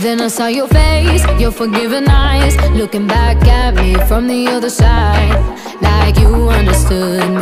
Then I saw your face, your forgiving eyes Looking back at me from the other side Like you understood